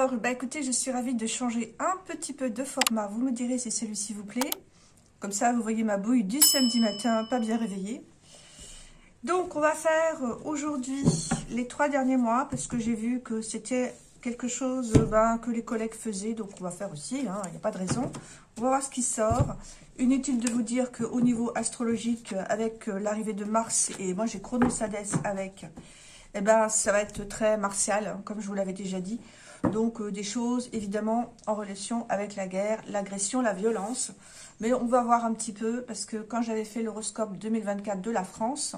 Alors, bah écoutez, je suis ravie de changer un petit peu de format. Vous me direz si celui-ci vous plaît. Comme ça, vous voyez ma bouille du samedi matin, pas bien réveillée. Donc, on va faire euh, aujourd'hui les trois derniers mois, parce que j'ai vu que c'était quelque chose ben, que les collègues faisaient, donc on va faire aussi, hein, il n'y a pas de raison. On va voir ce qui sort. Inutile de vous dire qu'au niveau astrologique, avec euh, l'arrivée de Mars, et moi j'ai Chronosades avec, eh ben, ça va être très martial, hein, comme je vous l'avais déjà dit. Donc euh, des choses évidemment en relation avec la guerre, l'agression, la violence. Mais on va voir un petit peu, parce que quand j'avais fait l'horoscope 2024 de la France,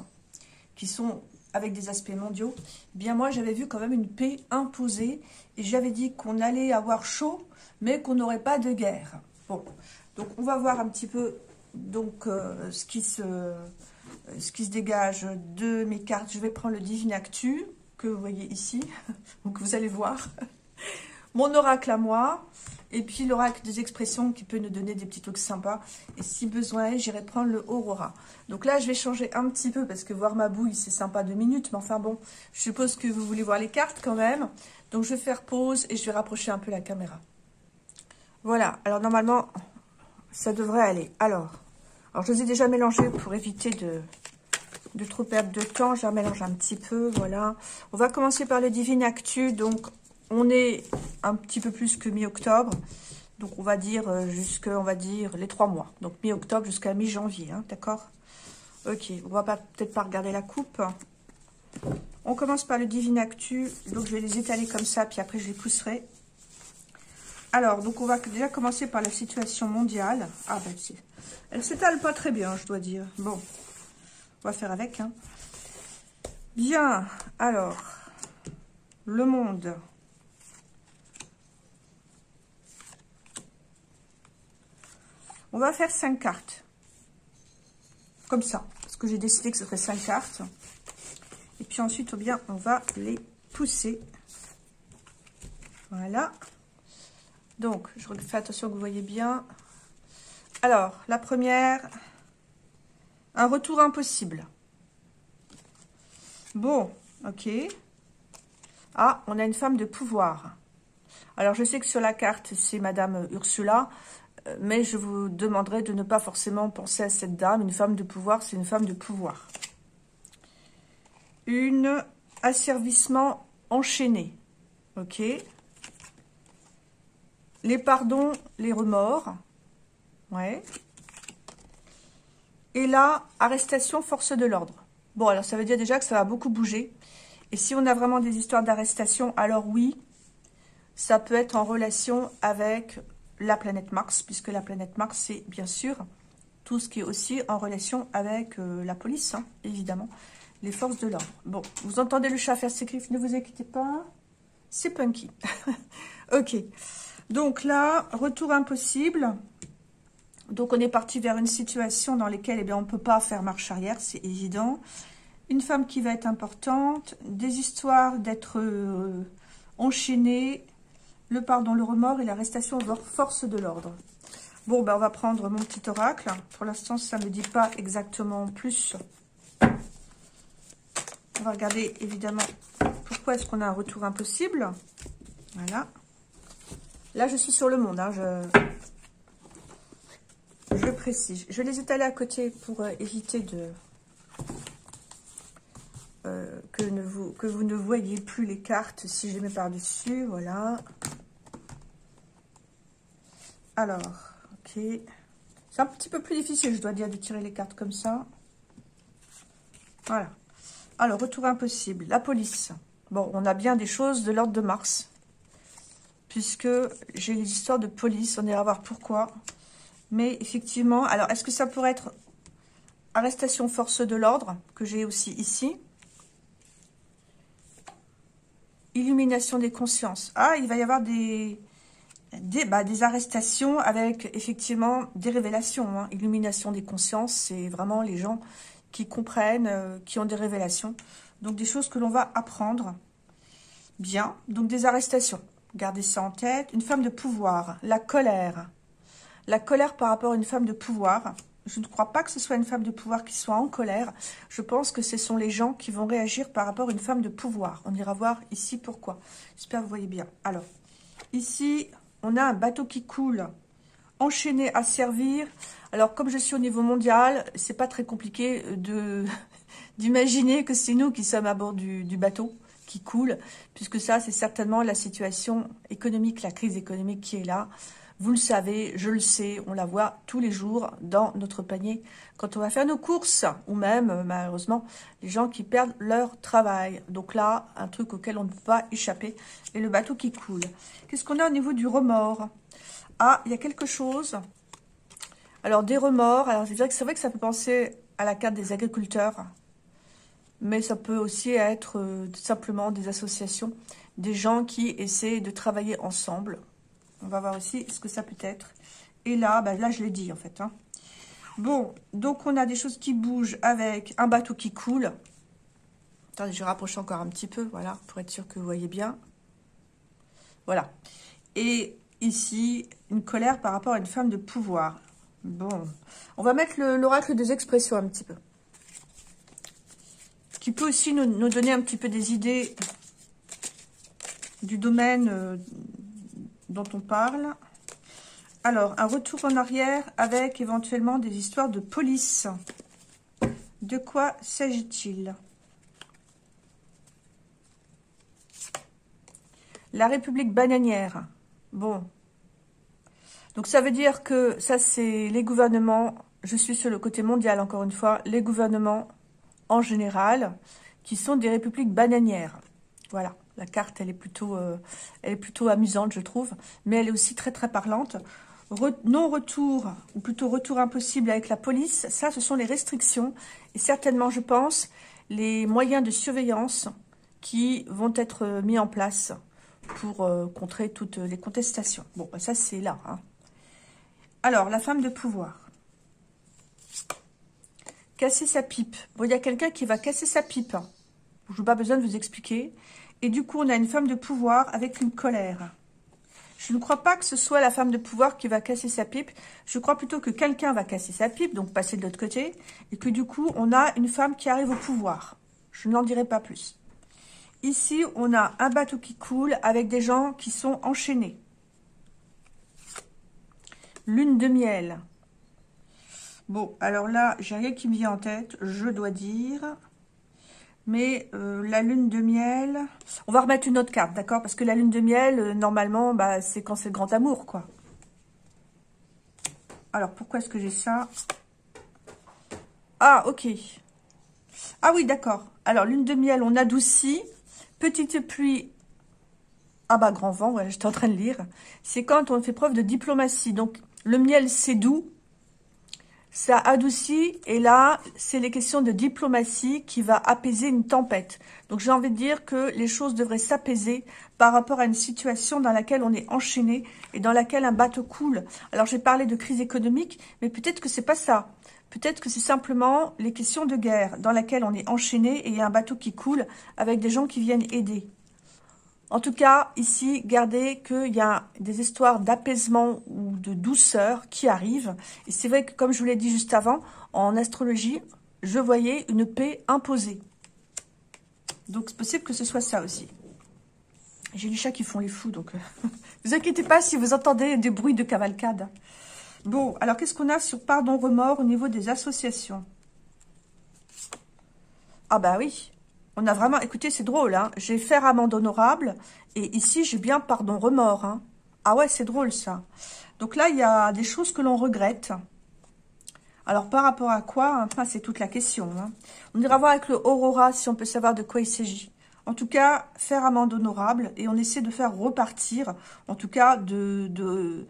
qui sont avec des aspects mondiaux, bien moi j'avais vu quand même une paix imposée, et j'avais dit qu'on allait avoir chaud, mais qu'on n'aurait pas de guerre. Bon, donc on va voir un petit peu donc euh, ce, qui se, ce qui se dégage de mes cartes. Je vais prendre le Divine Actu, que vous voyez ici, donc vous allez voir mon oracle à moi, et puis l'oracle des expressions qui peut nous donner des petits trucs sympas. Et si besoin j'irai prendre le Aurora. Donc là, je vais changer un petit peu, parce que voir ma bouille, c'est sympa deux minutes. Mais enfin bon, je suppose que vous voulez voir les cartes quand même. Donc je vais faire pause et je vais rapprocher un peu la caméra. Voilà, alors normalement, ça devrait aller. Alors, alors je les ai déjà mélangés pour éviter de, de trop perdre de temps. Je la mélange un petit peu, voilà. On va commencer par le Divine Actu. Donc, on est un petit peu plus que mi-octobre. Donc, on va dire euh, jusque, on va dire, les trois mois. Donc, mi-octobre jusqu'à mi-janvier, hein, d'accord? Ok, on va peut-être pas regarder la coupe. On commence par le Divine Actu. Donc, je vais les étaler comme ça, puis après, je les pousserai. Alors, donc, on va déjà commencer par la situation mondiale. Ah, ben, elle s'étale pas très bien, je dois dire. Bon, on va faire avec. Hein. Bien, alors, le monde... On va faire cinq cartes. Comme ça. Parce que j'ai décidé que ce serait cinq cartes. Et puis ensuite, bien, on va les pousser. Voilà. Donc, je fais attention que vous voyez bien. Alors, la première, un retour impossible. Bon, ok. Ah, on a une femme de pouvoir. Alors, je sais que sur la carte, c'est Madame Ursula mais je vous demanderai de ne pas forcément penser à cette dame. Une femme de pouvoir, c'est une femme de pouvoir. Une asservissement enchaîné. Ok. Les pardons, les remords. Ouais. Et là, arrestation, force de l'ordre. Bon, alors ça veut dire déjà que ça va beaucoup bouger. Et si on a vraiment des histoires d'arrestation, alors oui, ça peut être en relation avec la planète Mars, puisque la planète Mars, c'est bien sûr tout ce qui est aussi en relation avec euh, la police, hein, évidemment, les forces de l'ordre. Bon, vous entendez le chat faire ses griffes, ne vous inquiétez pas, c'est punky. ok, donc là, retour impossible. Donc on est parti vers une situation dans laquelle eh on ne peut pas faire marche arrière, c'est évident. Une femme qui va être importante, des histoires d'être euh, enchaînées, le pardon, le remords et l'arrestation force de l'ordre. Bon, ben, on va prendre mon petit oracle. Pour l'instant, ça ne me dit pas exactement plus. On va regarder, évidemment, pourquoi est-ce qu'on a un retour impossible. Voilà. Là, je suis sur le monde. Hein, je, précise. Je les étaler à côté pour euh, éviter de... Euh, que, ne vous, que vous ne voyez plus les cartes si je les mets par-dessus. Voilà. Alors, ok. C'est un petit peu plus difficile, je dois dire, de tirer les cartes comme ça. Voilà. Alors, retour impossible. La police. Bon, on a bien des choses de l'ordre de Mars. Puisque j'ai les histoires de police. On ira voir pourquoi. Mais effectivement, alors, est-ce que ça pourrait être arrestation force de l'ordre, que j'ai aussi ici? Illumination des consciences. Ah, il va y avoir des des, bah, des arrestations avec effectivement des révélations. Hein. Illumination des consciences, c'est vraiment les gens qui comprennent, euh, qui ont des révélations. Donc des choses que l'on va apprendre. Bien, donc des arrestations. Gardez ça en tête. Une femme de pouvoir, la colère. La colère par rapport à une femme de pouvoir. Je ne crois pas que ce soit une femme de pouvoir qui soit en colère. Je pense que ce sont les gens qui vont réagir par rapport à une femme de pouvoir. On ira voir ici pourquoi. J'espère que vous voyez bien. Alors, Ici, on a un bateau qui coule, enchaîné à servir. Alors, comme je suis au niveau mondial, c'est pas très compliqué d'imaginer que c'est nous qui sommes à bord du, du bateau qui coule, puisque ça, c'est certainement la situation économique, la crise économique qui est là. Vous le savez, je le sais, on la voit tous les jours dans notre panier quand on va faire nos courses, ou même, malheureusement, les gens qui perdent leur travail. Donc là, un truc auquel on ne peut pas échapper, et le bateau qui coule. Qu'est-ce qu'on a au niveau du remords? Ah, il y a quelque chose. Alors, des remords, alors c'est vrai que ça peut penser à la carte des agriculteurs, mais ça peut aussi être euh, simplement des associations, des gens qui essaient de travailler ensemble, on va voir aussi ce que ça peut être. Et là, ben là, je l'ai dit, en fait. Hein. Bon, donc on a des choses qui bougent avec un bateau qui coule. Attendez, je rapproche encore un petit peu, voilà, pour être sûr que vous voyez bien. Voilà. Et ici, une colère par rapport à une femme de pouvoir. Bon, on va mettre l'oracle des expressions un petit peu. Qui peut aussi nous, nous, donner un petit peu des idées du domaine euh, dont on parle. Alors, un retour en arrière avec éventuellement des histoires de police. De quoi s'agit-il? La République bananière. Bon. Donc, ça veut dire que ça, c'est les gouvernements, je suis sur le côté mondial encore une fois, les gouvernements en général, qui sont des républiques bananières. Voilà. La carte, elle est plutôt, euh, elle est plutôt amusante, je trouve, mais elle est aussi très très parlante. Non-retour, ou plutôt retour impossible avec la police, ça, ce sont les restrictions et certainement, je pense, les moyens de surveillance qui vont être mis en place pour euh, contrer toutes les contestations. Bon, bah, ça, c'est là. Hein. Alors, la femme de pouvoir. Casser sa pipe. Bon, il y a quelqu'un qui va casser sa pipe. Je n'ai pas besoin de vous expliquer. Et du coup, on a une femme de pouvoir avec une colère. Je ne crois pas que ce soit la femme de pouvoir qui va casser sa pipe. Je crois plutôt que quelqu'un va casser sa pipe, donc passer de l'autre côté. Et que du coup, on a une femme qui arrive au pouvoir. Je n'en dirai pas plus. Ici, on a un bateau qui coule avec des gens qui sont enchaînés. Lune de miel. Bon, alors là, j'ai rien qui me vient en tête, je dois dire. Mais euh, la lune de miel... On va remettre une autre carte, d'accord? Parce que la lune de miel, euh, normalement, bah, c'est quand c'est le grand amour, quoi. Alors, pourquoi est-ce que j'ai ça? Ah, ok. Ah oui, d'accord. Alors, lune de miel, on adoucit. Petite pluie. Ah bah, grand vent, ouais, j'étais en train de lire. C'est quand on fait preuve de diplomatie. Donc, le miel, c'est doux ça adoucit, et là, c'est les questions de diplomatie qui va apaiser une tempête. Donc j'ai envie de dire que les choses devraient s'apaiser par rapport à une situation dans laquelle on est enchaîné et dans laquelle un bateau coule. Alors j'ai parlé de crise économique, mais peut-être que c'est pas ça. Peut-être que c'est simplement les questions de guerre dans laquelle on est enchaîné et il y a un bateau qui coule avec des gens qui viennent aider. En tout cas, ici, gardez qu'il y a des histoires d'apaisement ou de douceur qui arrivent. Et c'est vrai que, comme je vous l'ai dit juste avant, en astrologie, je voyais une paix imposée. Donc, c'est possible que ce soit ça aussi. J'ai les chats qui font les fous, donc... ne euh, vous inquiétez pas si vous entendez des bruits de cavalcade. Bon, alors qu'est-ce qu'on a sur pardon remords au niveau des associations? Ah bah oui, on a vraiment... Écoutez, c'est drôle, hein. J'ai fait amende honorable. Et ici, j'ai bien pardon remords. Hein. Ah ouais, c'est drôle, ça. Donc là, il y a des choses que l'on regrette. Alors, par rapport à quoi Enfin, c'est toute la question. Hein. On ira voir avec le Aurora si on peut savoir de quoi il s'agit. En tout cas, faire amende honorable et on essaie de faire repartir, en tout cas, de... de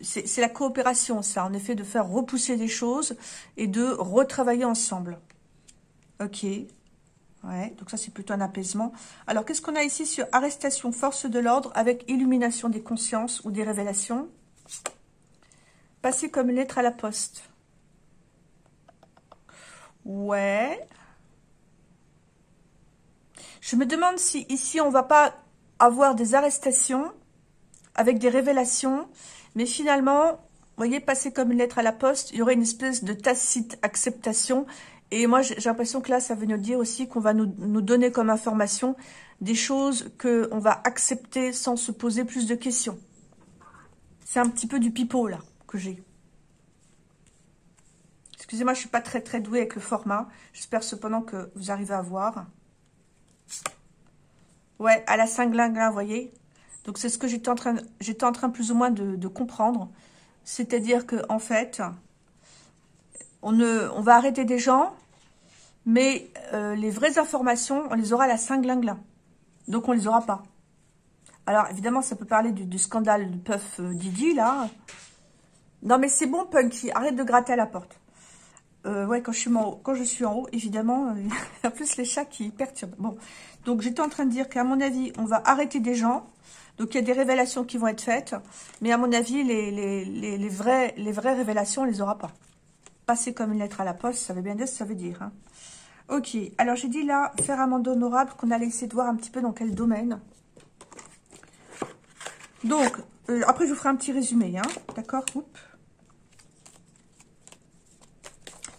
c'est la coopération, ça, en effet, de faire repousser des choses et de retravailler ensemble. Ok. Donc ça, c'est plutôt un apaisement. Alors, qu'est-ce qu'on a ici sur arrestation, force de l'ordre avec illumination des consciences ou des révélations? Passer comme lettre à la poste. Ouais. Je me demande si ici, on va pas avoir des arrestations avec des révélations, mais finalement, vous voyez, passer comme une lettre à la poste, il y aurait une espèce de tacite acceptation et moi, j'ai l'impression que là, ça veut nous dire aussi qu'on va nous, donner comme information des choses qu'on va accepter sans se poser plus de questions. C'est un petit peu du pipeau, là, que j'ai. Excusez-moi, je suis pas très très douée avec le format. J'espère cependant que vous arrivez à voir. Ouais, à la cinglinglin, vous voyez Donc, c'est ce que j'étais en, train, en train plus ou moins de, comprendre. C'est-à-dire que en fait, on, ne, on va arrêter des gens, mais euh, les vraies informations, on les aura à la cinglinglin. Donc, on les aura pas. Alors, évidemment, ça peut parler du, scandale de Puff euh, Didi, là. Non, mais c'est bon, Punky, arrête de gratter à la porte. Euh, ouais, quand je, suis en haut, quand je suis en haut, évidemment, il y a plus les chats qui perturbent. Bon, donc j'étais en train de dire qu'à mon avis, on va arrêter des gens. Donc il y a des révélations qui vont être faites. Mais à mon avis, les, les, les, les vraies, les vraies révélations, on les aura pas. Passer comme une lettre à la poste, ça veut bien dire ce que ça veut dire. Hein. Ok, alors j'ai dit là, faire amende honorable, qu'on allait essayer de voir un petit peu dans quel domaine. Donc, euh, après je vous ferai un petit résumé, hein, d'accord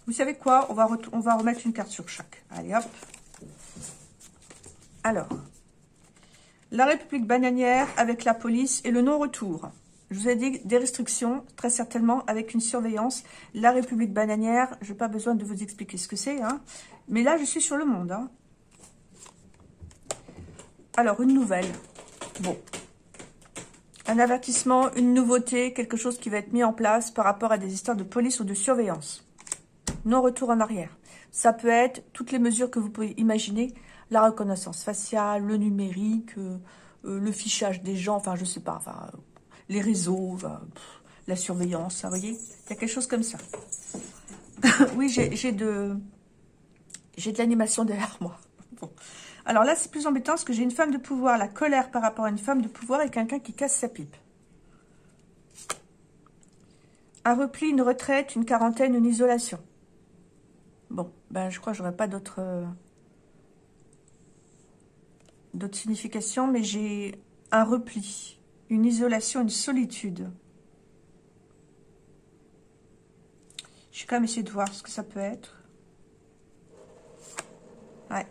Vous savez quoi on va, on va remettre une carte sur chaque. Allez, hop. Alors, la République bananière avec la police et le non-retour. Je vous ai dit des restrictions, très certainement, avec une surveillance. La République bananière, je n'ai pas besoin de vous expliquer ce que c'est. Hein. Mais là, je suis sur le monde. Hein. Alors, une nouvelle. Bon. Un avertissement, une nouveauté, quelque chose qui va être mis en place par rapport à des histoires de police ou de surveillance non retour en arrière. Ça peut être toutes les mesures que vous pouvez imaginer, la reconnaissance faciale, le numérique, euh, euh, le fichage des gens, enfin je sais pas, enfin les réseaux, la surveillance, vous voyez Il y a quelque chose comme ça. oui, j'ai de j'ai de l'animation derrière moi. Bon. Alors là, c'est plus embêtant parce que j'ai une femme de pouvoir, la colère par rapport à une femme de pouvoir et quelqu'un qui casse sa pipe. Un repli, une retraite, une quarantaine, une isolation. Bon, ben je crois que j'aurais pas d'autres euh, d'autres significations, mais j'ai un repli, une isolation, une solitude. Je vais quand même essayer de voir ce que ça peut être.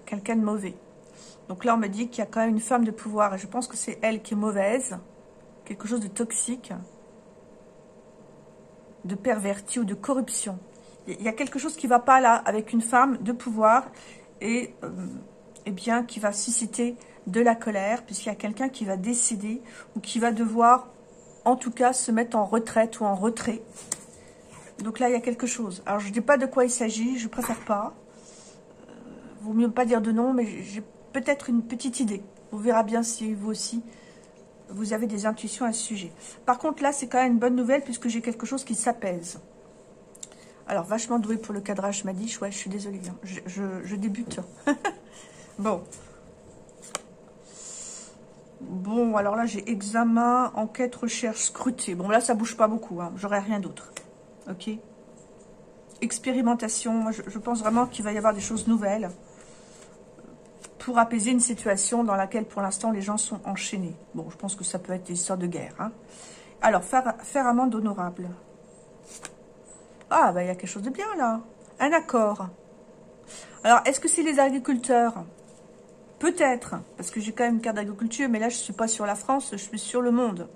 Quelqu'un de mauvais. Donc là, on me dit qu'il y a quand même une femme de pouvoir, et je pense que c'est elle qui est mauvaise, quelque chose de toxique, de perverti ou de corruption il y a quelque chose qui ne va pas là avec une femme de pouvoir et, euh, eh bien qui va susciter de la colère puisqu'il y a quelqu'un qui va décider ou qui va devoir en tout cas se mettre en retraite ou en retrait. Donc là, il y a quelque chose. Alors, je ne dis pas de quoi il s'agit, je préfère pas. Vaut mieux pas dire de nom, mais j'ai peut-être une petite idée. On verra bien si vous aussi, vous avez des intuitions à ce sujet. Par contre, là, c'est quand même une bonne nouvelle puisque j'ai quelque chose qui s'apaise. Alors, vachement doué pour le cadrage, m'a dit. Ouais, je suis désolée. Hein. Je, débute. bon. Bon, alors là, j'ai examen, enquête, recherche, scruté. Bon, là, ça bouge pas beaucoup. Hein. J'aurai rien d'autre. Ok? Expérimentation. Je, je pense vraiment qu'il va y avoir des choses nouvelles pour apaiser une situation dans laquelle, pour l'instant, les gens sont enchaînés. Bon, je pense que ça peut être des histoires de guerre. Hein. Alors, faire, amende honorable. Ah, bah, il y a quelque chose de bien, là. Un accord. Alors, est-ce que c'est les agriculteurs? Peut-être, parce que j'ai quand même une carte d'agriculture, mais là, je ne suis pas sur la France, je suis sur le monde.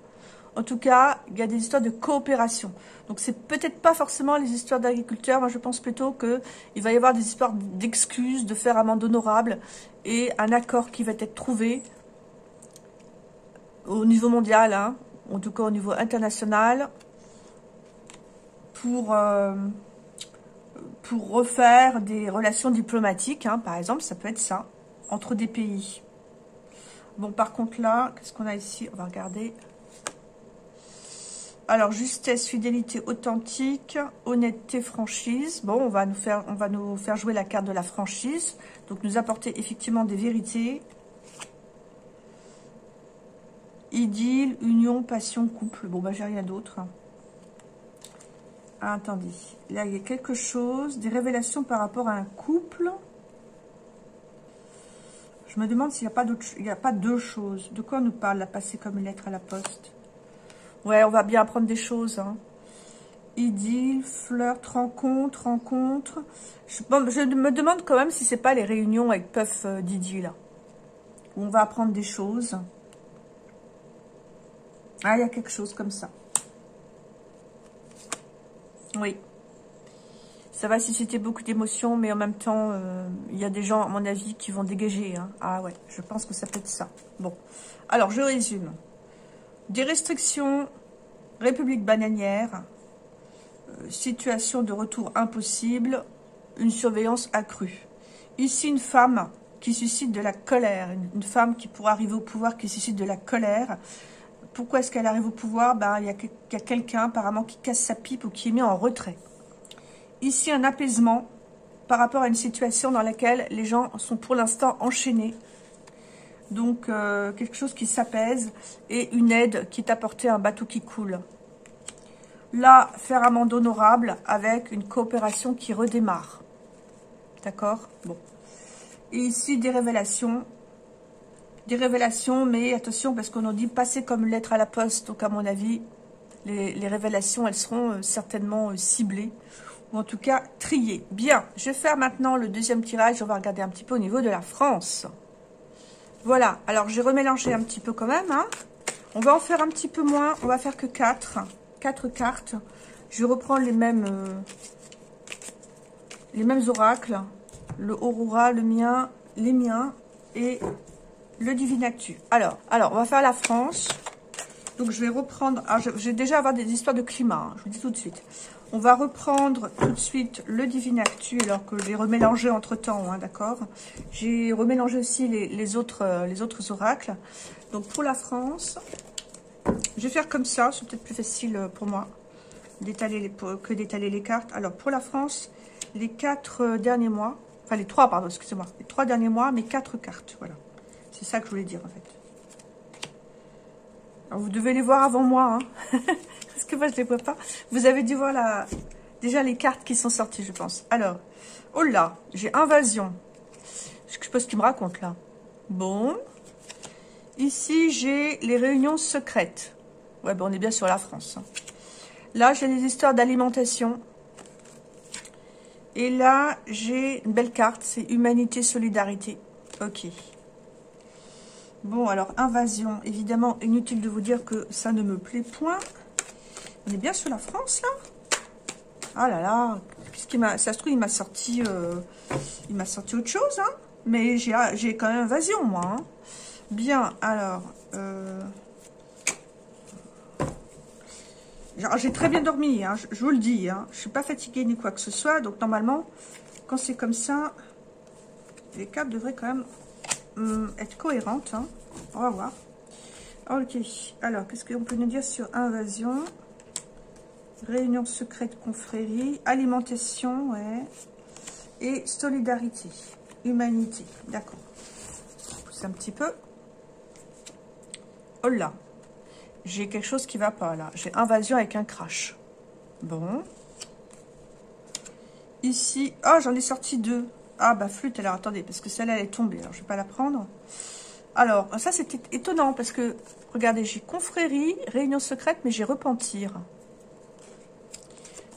En tout cas, il y a des histoires de coopération. Donc, c'est peut-être pas forcément les histoires d'agriculteurs. Moi, je pense plutôt qu'il va y avoir des histoires d'excuses, de faire amende honorable et un accord qui va être trouvé au niveau mondial, hein, en tout cas au niveau international, pour, euh, refaire des relations diplomatiques, hein, par exemple, ça peut être ça, entre des pays. Bon, par contre, là, qu'est-ce qu'on a ici? On va regarder. Alors, justesse, fidélité authentique, honnêteté, franchise. Bon, on va nous faire, jouer la carte de la franchise. Donc, nous apporter effectivement des vérités. Idylle, union, passion, couple. Bon, bah, j'ai rien d'autre. Hein. Ah, attendez. Là, il y a quelque chose, des révélations par rapport à un couple. Je me demande s'il n'y a pas d'autre, il n'y a pas deux choses. De quoi on nous parle, la passer comme une lettre à la poste? Ouais, on va bien apprendre des choses. Hein. Idylle, flirt, rencontre, rencontre. Je, me demande quand même si c'est pas les réunions avec Puff euh, Didi, là. on va apprendre des choses. Ah, il y a quelque chose comme ça. Oui. Ça va susciter beaucoup d'émotions, mais en même temps, euh, il y a des gens, à mon avis, qui vont dégager. Hein. Ah ouais, je pense que ça peut être ça. Bon, alors je résume. Des restrictions, République bananière, euh, situation de retour impossible, une surveillance accrue. Ici, une femme qui suscite de la colère, une, femme qui pourrait arriver au pouvoir, qui suscite de la colère. Pourquoi est-ce qu'elle arrive au pouvoir? Ben, Il y a, a quelqu'un apparemment qui casse sa pipe ou qui est mis en retrait. Ici, un apaisement par rapport à une situation dans laquelle les gens sont pour l'instant enchaînés. Donc, euh, quelque chose qui s'apaise et une aide qui est apportée à un bateau qui coule. Là, faire amende honorable avec une coopération qui redémarre. D'accord? Bon. Et ici, des révélations. Des révélations, mais attention, parce qu'on en dit passer comme une lettre à la poste. Donc, à mon avis, les, révélations, elles seront euh, certainement euh, ciblées. Ou en tout cas, triées. Bien, je vais faire maintenant le deuxième tirage. On va regarder un petit peu au niveau de la France. Voilà, alors j'ai remélangé un petit peu quand même. Hein. On va en faire un petit peu moins. On va faire que 4. 4 cartes. Je reprends les mêmes, euh, les mêmes oracles le Aurora, le mien, les miens et le Divinactu. Alors, alors, on va faire la France. Donc, je vais reprendre... Ah, je, vais déjà avoir des histoires de climat, hein, je vous dis tout de suite. On va reprendre tout de suite le Divinactu, alors que j'ai remélangé entre-temps, hein, d'accord? J'ai remélangé aussi les, autres, euh, les autres oracles. Donc, pour la France, je vais faire comme ça, c'est peut-être plus facile euh, pour moi que d'étaler les cartes. Alors, pour la France, les quatre euh, derniers mois, Enfin, les trois, pardon, excusez-moi. Les trois derniers mois, mes quatre cartes. Voilà. C'est ça que je voulais dire, en fait. Vous devez les voir avant moi, hein. Moi, je les vois pas. Vous avez dû voir la... déjà les cartes qui sont sorties, je pense. Alors, oh là, j'ai invasion. Je sais pas ce qu'il me raconte, là. Bon. Ici, j'ai les réunions secrètes. Ouais, ben, on est bien sur la France. Hein. Là, j'ai les histoires d'alimentation. Et là, j'ai une belle carte, c'est Humanité, Solidarité. Ok. Bon, alors, invasion. Évidemment, inutile de vous dire que ça ne me plaît point. On est bien sur la France, là? Ah là là, ça se trouve, il m'a sorti, euh, autre chose, hein. Mais j'ai quand même invasion, moi. Hein. Bien, alors, euh, J'ai très bien dormi, hein, je, vous le dis. Hein. Je ne suis pas fatiguée ni quoi que ce soit. Donc, normalement, quand c'est comme ça, les cartes devraient quand même hum, être cohérentes. On va voir. Ok. Alors, qu'est-ce qu'on peut nous dire sur invasion? Réunion secrète confrérie. Alimentation, ouais. Et solidarité. Humanité. D'accord. Pousse un petit peu. Oh là j'ai quelque chose qui va pas là. J'ai invasion avec un crash. Bon. Ici, oh j'en ai sorti deux. Ah bah flûte, alors attendez, parce que celle-là elle est tombée, alors je vais pas la prendre. Alors, ça c'était étonnant parce que, regardez, j'ai confrérie, réunion secrète, mais j'ai repentir.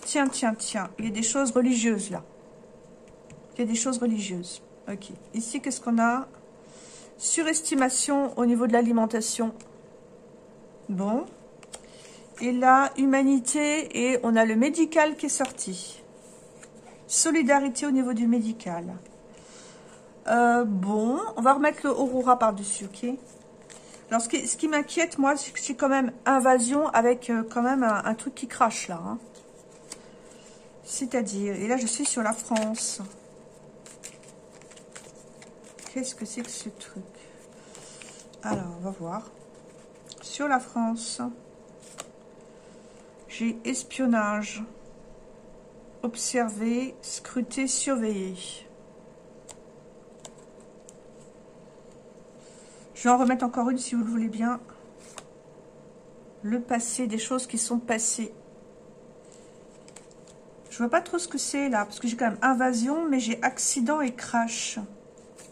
Tiens, tiens, tiens, il y a des choses religieuses là. Il y a des choses religieuses. Ok. Ici, qu'est-ce qu'on a? Surestimation au niveau de l'alimentation. Bon. Et là, humanité et on a le médical qui est sorti. Solidarité au niveau du médical. Euh, bon, on va remettre le Aurora par-dessus, ok? Alors, ce qui, m'inquiète, moi, c'est quand même invasion avec euh, quand même un, truc qui crache, là. Hein. C'est-à-dire, et là, je suis sur la France. Qu'est-ce que c'est que ce truc? Alors, on va voir sur la France. J'ai espionnage, observer, scruter, surveiller. Je vais en remettre encore une si vous le voulez bien. Le passé, des choses qui sont passées. Je vois pas trop ce que c'est là, parce que j'ai quand même invasion, mais j'ai accident et crash.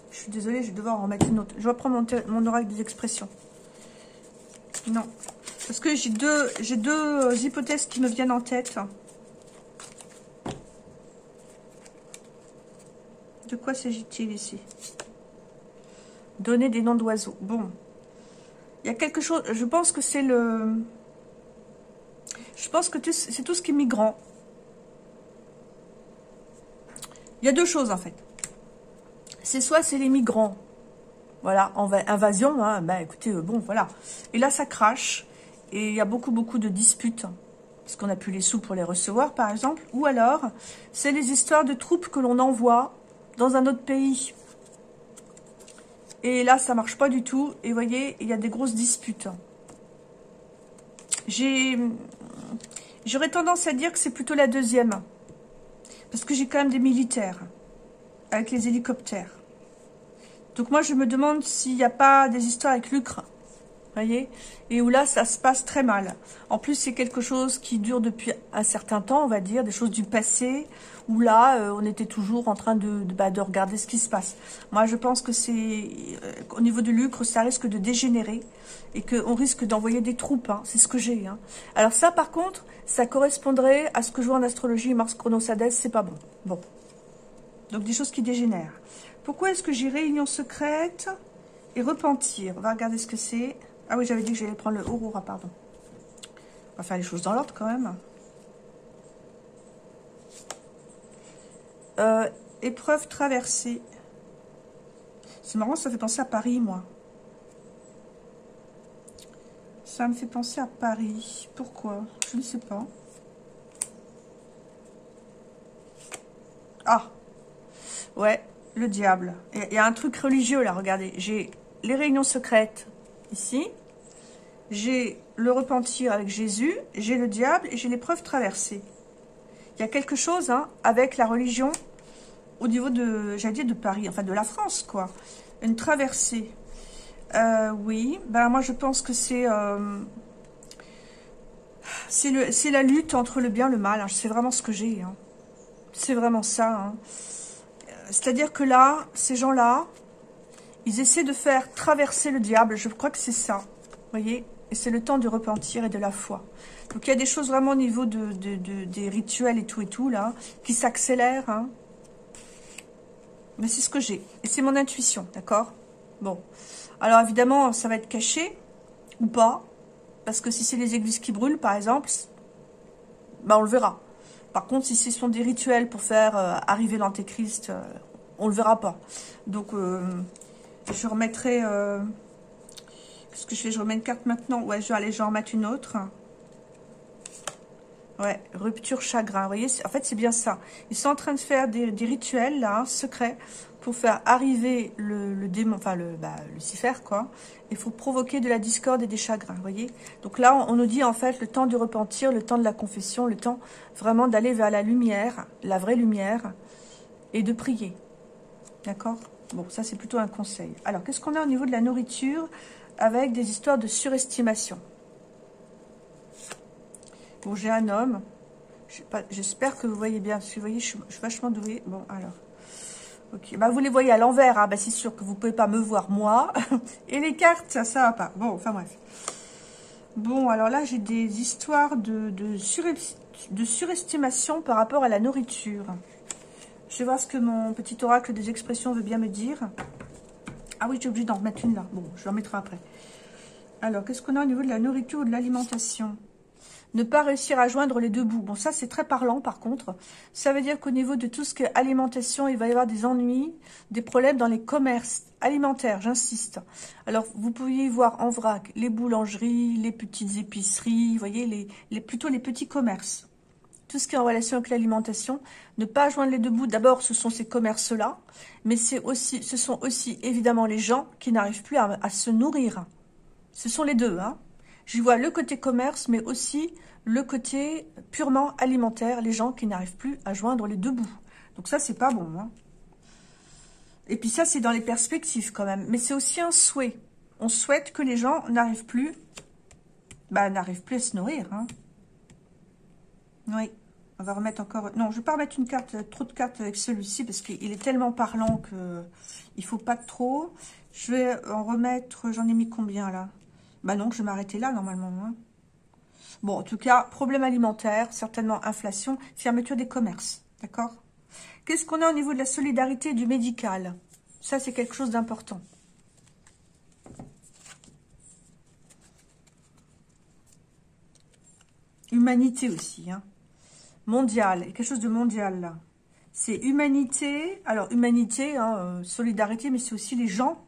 Je suis désolée, je vais devoir en remettre une autre. Je vais prendre mon, oracle des expressions. Non. Parce que j'ai deux, deux euh, hypothèses qui me viennent en tête. De quoi s'agit-il ici? Donner des noms d'oiseaux. Bon. Il y a quelque chose... Je pense que c'est le... Je pense que c'est tout ce qui est migrant. Il y a deux choses, en fait. C'est soit c'est les migrants. Voilà, invasion, hein, ben écoutez, euh, bon, voilà. Et là, ça crache. Et il y a beaucoup, beaucoup de disputes parce qu'on n'a plus les sous pour les recevoir, par exemple. Ou alors, c'est les histoires de troupes que l'on envoie dans un autre pays. Et là, ça marche pas du tout. Et vous voyez, il y a des grosses disputes. J'ai... J'aurais tendance à dire que c'est plutôt la deuxième. Parce que j'ai quand même des militaires. Avec les hélicoptères. Donc moi, je me demande s'il n'y a pas des histoires avec l'Ukraine voyez Et où là, ça se passe très mal. En plus, c'est quelque chose qui dure depuis un certain temps, on va dire, des choses du passé, où là, euh, on était toujours en train de, bah, de, regarder ce qui se passe. Moi, je pense que c'est, euh, au niveau du lucre, ça risque de dégénérer, et qu'on risque d'envoyer des troupes, hein. c'est ce que j'ai. Hein. Alors ça, par contre, ça correspondrait à ce que je vois en astrologie, Mars Chronosades, c'est pas bon. Bon. Donc des choses qui dégénèrent. Pourquoi est-ce que j'ai réunion secrète et repentir? On va regarder ce que c'est. Ah oui, j'avais dit que j'allais prendre le Aurora, pardon. On va faire les choses dans l'ordre quand même. Euh, épreuve traversée. C'est marrant, ça fait penser à Paris, moi. Ça me fait penser à Paris. Pourquoi? Je ne sais pas. Ah Ouais, le diable. Il y a un truc religieux, là, regardez. J'ai les réunions secrètes, ici j'ai le repentir avec Jésus, j'ai le diable et j'ai l'épreuve traversée. Il y a quelque chose hein, avec la religion au niveau de, j'allais dire de Paris, enfin de la France, quoi. Une traversée. Euh, oui, ben moi je pense que c'est euh, c'est la lutte entre le bien et le mal. Hein. C'est vraiment ce que j'ai. Hein. C'est vraiment ça. C'est-à-dire que là, ces gens-là, ils essaient de faire traverser le diable. Je crois que c'est ça. Vous voyez et c'est le temps du repentir et de la foi. Donc il y a des choses vraiment au niveau de, des rituels et tout et tout, là, qui s'accélèrent. Hein. Mais c'est ce que j'ai. Et c'est mon intuition, d'accord? Bon. Alors évidemment, ça va être caché, ou pas. Parce que si c'est les églises qui brûlent, par exemple, ben on le verra. Par contre, si ce sont des rituels pour faire euh, arriver l'antéchrist, euh, on le verra pas. Donc, euh, je remettrai Qu'est-ce que je fais Je remets une carte maintenant. Ouais, je vais aller, je remettre une autre. Ouais, rupture chagrin. Vous voyez, en fait, c'est bien ça. Ils sont en train de faire des, rituels, là, secrets, pour faire arriver le, démon, enfin, le bah, Lucifer, quoi. Il faut provoquer de la discorde et des chagrins, vous voyez Donc là, on, nous dit, en fait, le temps du repentir, le temps de la confession, le temps vraiment d'aller vers la lumière, la vraie lumière, et de prier. D'accord? Bon, ça, c'est plutôt un conseil. Alors, qu'est-ce qu'on a au niveau de la nourriture? Avec des histoires de surestimation. Bon, j'ai un homme. J'espère que vous voyez bien. Si vous voyez, je suis, vachement douée. Bon, alors. Ok. Bah, vous les voyez à l'envers. Hein. Bah, c'est sûr que vous pouvez pas me voir, moi. Et les cartes, ça, ça va pas. Bon, enfin bref. Bon, alors là, j'ai des histoires de, de surestimation par rapport à la nourriture. Je vais voir ce que mon petit oracle des expressions veut bien me dire. Ah oui, j'ai obligé d'en remettre une là. Bon, je vais en mettre après. Alors, qu'est-ce qu'on a au niveau de la nourriture ou de l'alimentation? Ne pas réussir à joindre les deux bouts. Bon, ça, c'est très parlant, par contre. Ça veut dire qu'au niveau de tout ce qui est alimentation, il va y avoir des ennuis, des problèmes dans les commerces alimentaires, j'insiste. Alors, vous pouvez voir en vrac les boulangeries, les petites épiceries, vous voyez, plutôt les petits commerces tout ce qui est en relation avec l'alimentation, ne pas joindre les deux bouts. D'abord, ce sont ces commerces-là, mais aussi, ce sont aussi évidemment les gens qui n'arrivent plus à, se nourrir. Ce sont les deux. Hein. Je vois le côté commerce, mais aussi le côté purement alimentaire, les gens qui n'arrivent plus à joindre les deux bouts. Donc ça, c'est pas bon. Hein. Et puis ça, c'est dans les perspectives quand même. Mais c'est aussi un souhait. On souhaite que les gens n'arrivent plus, bah, n'arrivent plus à se nourrir. Hein. Oui. On va remettre encore... Non, je ne vais pas remettre une carte, trop de cartes avec celui-ci parce qu'il est tellement parlant que il faut pas trop. Je vais en remettre... J'en ai mis combien là? Bah non, je vais m'arrêter là normalement. Hein. Bon, en tout cas, problème alimentaire, certainement inflation, fermeture des commerces. D'accord? Qu'est-ce qu'on a au niveau de la solidarité et du médical? Ça, c'est quelque chose d'important. Humanité aussi, hein Mondial, quelque chose de mondial là. C'est humanité, alors humanité, hein, euh, solidarité, mais c'est aussi les gens,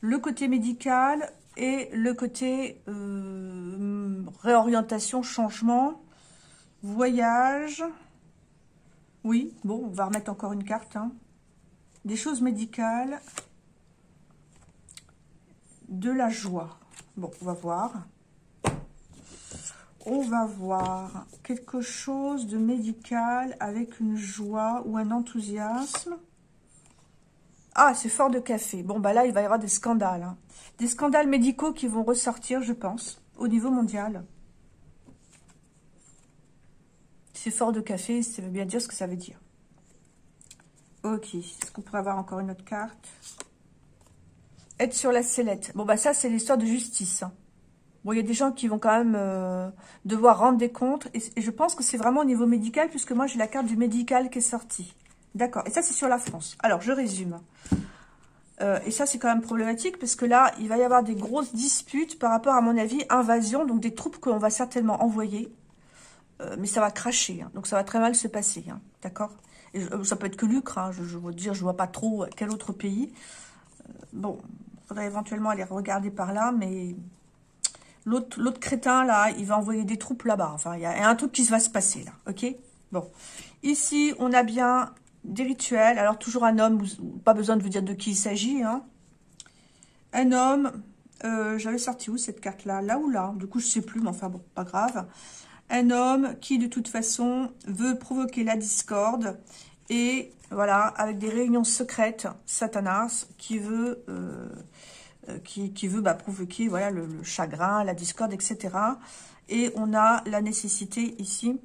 le côté médical et le côté euh, réorientation, changement, voyage. Oui, bon, on va remettre encore une carte. Hein. Des choses médicales, de la joie. Bon, on va voir. On va voir quelque chose de médical avec une joie ou un enthousiasme. Ah, c'est fort de café. Bon, bah là, il va y avoir des scandales. Hein. Des scandales médicaux qui vont ressortir, je pense, au niveau mondial. C'est fort de café, ça veut bien dire ce que ça veut dire. Ok, est-ce qu'on pourrait avoir encore une autre carte? Être sur la sellette. Bon, bah ça, c'est l'histoire de justice. Hein. Bon, il y a des gens qui vont quand même euh, devoir rendre des comptes. Et, je pense que c'est vraiment au niveau médical, puisque moi, j'ai la carte du médical qui est sortie. D'accord. Et ça, c'est sur la France. Alors, je résume. Euh, et ça, c'est quand même problématique, parce que là, il va y avoir des grosses disputes par rapport, à mon avis, invasion, donc des troupes qu'on va certainement envoyer. Euh, mais ça va cracher, hein. donc ça va très mal se passer, hein. d'accord? Ça peut être que l'Ukraine, hein. je, veux dire, je vois pas trop quel autre pays. bon, il faudrait éventuellement aller regarder par là, mais L'autre crétin, là, il va envoyer des troupes là-bas. Enfin, il y a un truc qui va se passer, là. OK? Bon. Ici, on a bien des rituels. Alors, toujours un homme. Pas besoin de vous dire de qui il s'agit. Hein. Un homme. Euh, j'avais sorti où, cette carte-là? Là ou là? Du coup, je sais plus, mais enfin, bon, pas grave. Un homme qui, de toute façon, veut provoquer la discorde. Et, voilà, avec des réunions secrètes, Satanas, qui veut... Euh, euh, qui, veut bah, provoquer voilà, le, chagrin, la discorde, etc. Et on a la nécessité ici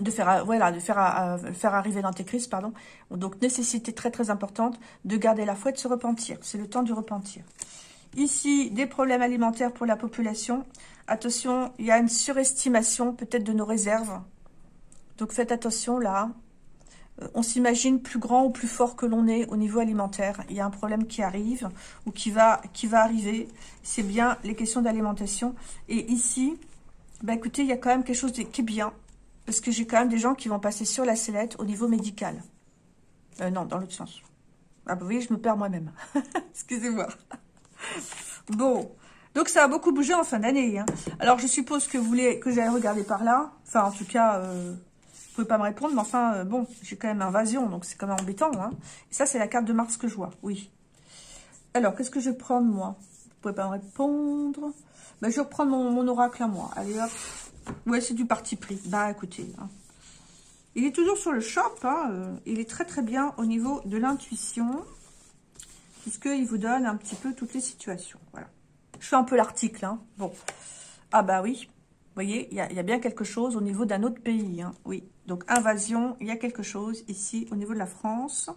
de faire, voilà, de faire, euh, faire arriver l'antéchrist, pardon. Donc, nécessité très très importante de garder la foi et de se repentir. C'est le temps du repentir. Ici, des problèmes alimentaires pour la population. Attention, il y a une surestimation peut-être de nos réserves. Donc, faites attention là on s'imagine plus grand ou plus fort que l'on est au niveau alimentaire. Il y a un problème qui arrive ou qui va, qui va arriver. C'est bien les questions d'alimentation. Et ici, bah écoutez, il y a quand même quelque chose qui est bien. Parce que j'ai quand même des gens qui vont passer sur la sellette au niveau médical. Euh, non, dans l'autre sens. Ah bah vous voyez, je me perds moi-même. Excusez-moi. Bon, donc ça a beaucoup bougé en fin d'année. Hein. Alors je suppose que vous voulez que j'aille regarder par là. Enfin, en tout cas... Euh, pas me répondre, mais enfin, euh, bon, j'ai quand même invasion, donc c'est quand même embêtant. Hein. Et ça, c'est la carte de Mars que je vois, oui. Alors, qu'est-ce que je prendre, moi? Vous pouvez pas me répondre. Ben, je vais reprendre mon, oracle à moi. Allez, hop. Ouais, c'est du parti pris. Bah, écoutez. Hein. Il est toujours sur le shop. Hein, euh, il est très, très bien au niveau de l'intuition. Puisqu'il vous donne un petit peu toutes les situations. Voilà. Je fais un peu l'article. Bon. Ah bah oui. Vous voyez, il y, a bien quelque chose au niveau d'un autre pays. Hein. Oui, donc invasion, il y a quelque chose ici au niveau de la France.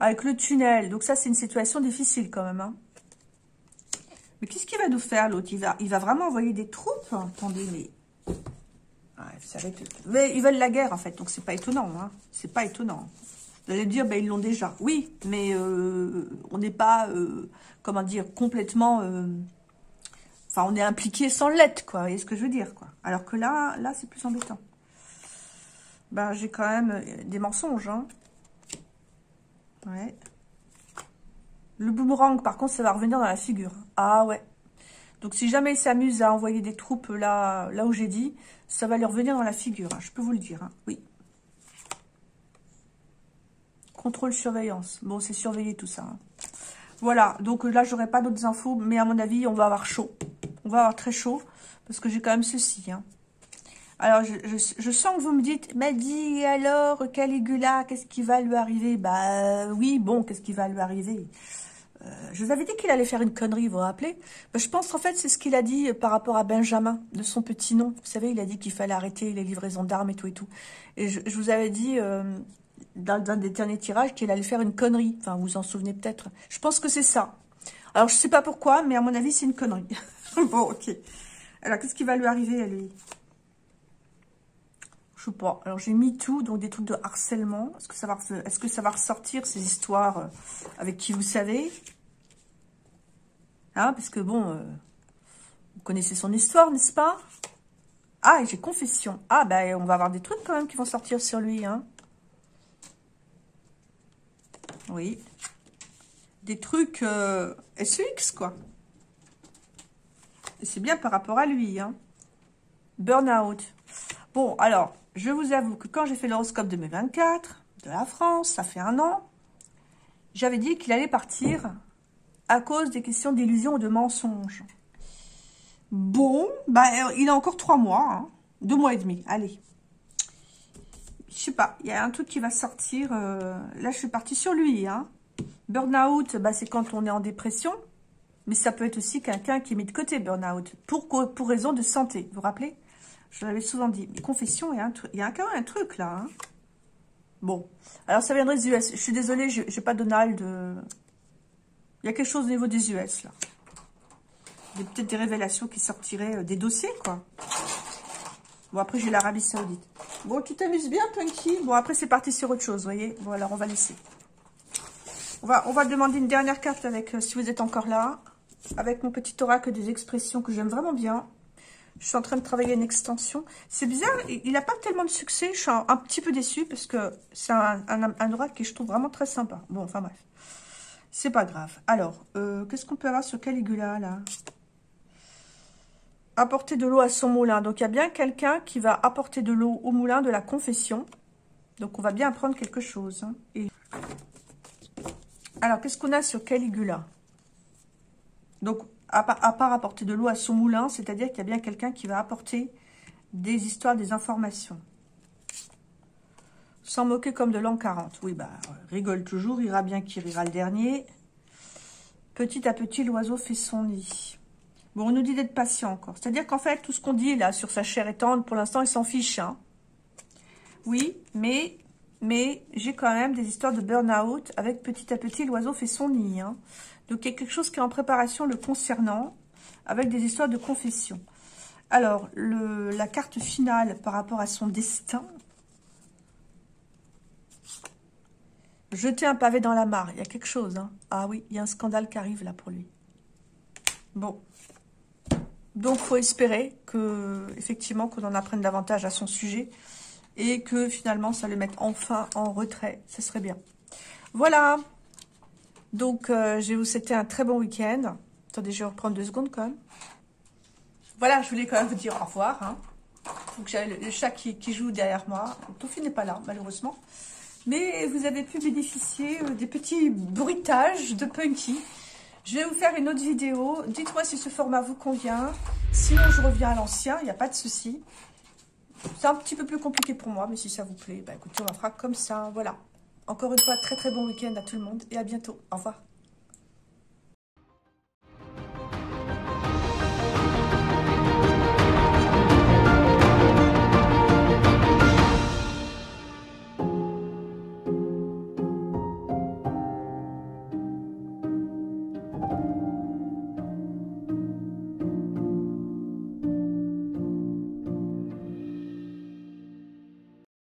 Avec le tunnel. Donc ça, c'est une situation difficile quand même. Hein. Mais qu'est-ce qu'il va nous faire l'autre? Il va, vraiment envoyer des troupes? Attendez, mais... mais ils veulent la guerre en fait, donc c'est pas étonnant. Hein. C'est pas étonnant. Vous allez me dire, ben, ils l'ont déjà. Oui, mais euh, on n'est pas, euh, comment dire, complètement... Euh, Enfin, on est impliqué sans l'être, quoi. Vous voyez ce que je veux dire, quoi. Alors que là, là, c'est plus embêtant. Ben, j'ai quand même euh, des mensonges, hein. Ouais. Le boomerang, par contre, ça va revenir dans la figure. Ah ouais. Donc, si jamais il s'amuse à envoyer des troupes là, là où j'ai dit, ça va lui revenir dans la figure. Hein. je peux vous le dire. Hein. Oui. Contrôle surveillance. Bon, c'est surveiller tout ça. Hein. Voilà. Donc là, j'aurai pas d'autres infos, mais à mon avis, on va avoir chaud. On va avoir très chaud, parce que j'ai quand même ceci. Hein. Alors, je, sens que vous me dites, mais dis alors, Caligula, qu'est-ce qui va lui arriver? Bah oui, bon, qu'est-ce qui va lui arriver? Euh, Je vous avais dit qu'il allait faire une connerie, vous vous rappelez? Bah, Je pense en fait, c'est ce qu'il a dit par rapport à Benjamin, de son petit nom. Vous savez, il a dit qu'il fallait arrêter les livraisons d'armes et tout et tout. Et je, vous avais dit, euh, dans, dans des derniers tirages, qu'il allait faire une connerie. Enfin, vous vous en souvenez peut-être. Je pense que c'est ça. Alors, je sais pas pourquoi, mais à mon avis, c'est une connerie. bon, ok. Alors, qu'est-ce qui va lui arriver à lui? Je sais pas. Alors, j'ai mis tout, donc des trucs de harcèlement. Est-ce que ça va, est-ce que ça va ressortir, ces histoires euh, avec qui vous savez? Hein, parce que bon, euh, Vous connaissez son histoire, n'est-ce pas? Ah, et j'ai confession. Ah, ben, on va avoir des trucs quand même qui vont sortir sur lui, hein. Oui. Des trucs euh, SEX, quoi. Et c'est bien par rapport à lui, hein. Burnout. Bon, alors, je vous avoue que quand j'ai fait l'horoscope 2024 de la France, ça fait un an, j'avais dit qu'il allait partir à cause des questions d'illusion ou de mensonges. Bon, bah, il a encore trois mois, hein. deux mois et demi, allez. Je sais pas, il y a un truc qui va sortir. Euh, là, je suis partie sur lui. Hein. Burnout, bah, c'est quand on est en dépression. Mais ça peut être aussi quelqu'un qui est mis de côté, burnout, pour, raison de santé. Vous vous rappelez? Je l'avais souvent dit. Mais confession, il y a, un a quand même un truc là. Hein. Bon. Alors, ça viendrait des US. Je suis désolée, je n'ai pas Donald. Euh. Il y a quelque chose au niveau des US là. Il y a peut-être des révélations qui sortiraient euh, des dossiers, quoi. Bon, après, j'ai l'Arabie Saoudite. Bon, tu t'amuses bien, Punky Bon, après, c'est parti sur autre chose, voyez Bon, alors, on va laisser. On va, on va demander une dernière carte avec, euh, si vous êtes encore là, avec mon petit oracle des expressions que j'aime vraiment bien. Je suis en train de travailler une extension. C'est bizarre, il n'a pas tellement de succès. Je suis un, petit peu déçue parce que c'est un, un, oracle que je trouve vraiment très sympa. Bon, enfin bref. C'est pas grave. Alors, euh, qu'est-ce qu'on peut avoir sur Caligula, là? Apporter de l'eau à son moulin. Donc, il y a bien quelqu'un qui va apporter de l'eau au moulin de la confession. Donc, on va bien apprendre quelque chose. Hein. Alors, qu'est-ce qu'on a sur Caligula? Donc, à, part apporter de l'eau à son moulin, c'est-à-dire qu'il y a bien quelqu'un qui va apporter des histoires, des informations. Sans moquer comme de l'an 40. Oui, bah, rigole toujours, ira bien qui rira le dernier. Petit à petit, l'oiseau fait son nid. Bon, on nous dit d'être patient encore. C'est-à-dire qu'en fait, tout ce qu'on dit là sur sa chair étendre, pour l'instant, il s'en fiche. Hein. Oui, mais, mais j'ai quand même des histoires de burn-out avec petit à petit, l'oiseau fait son nid. Hein. Donc, il y a quelque chose qui est en préparation le concernant avec des histoires de confession. Alors, la carte finale par rapport à son destin. Jeter un pavé dans la mare. Il y a quelque chose. Hein. Ah oui, il y a un scandale qui arrive là pour lui. Bon. Donc, faut espérer que, effectivement, qu'on en apprenne davantage à son sujet et que finalement, ça le mette enfin en retrait. Ce serait bien. Voilà. Donc, euh, je vais vous souhaiter un très bon week-end. Attendez, je vais reprendre deux secondes quand même. Voilà, je voulais quand même vous dire au revoir. Hein. Faut que j'aille le, chat qui, joue derrière moi. Tofi n'est pas là, malheureusement. Mais vous avez pu bénéficier euh, des petits bruitages de Punky. Je vais vous faire une autre vidéo. Dites-moi si ce format vous convient. Sinon, je reviens à l'ancien. Il n'y a pas de souci. C'est un petit peu plus compliqué pour moi, mais si ça vous plaît, bah écoutez, on va faire comme ça. Voilà. Encore une fois, très très bon week-end à tout le monde et à bientôt. Au revoir.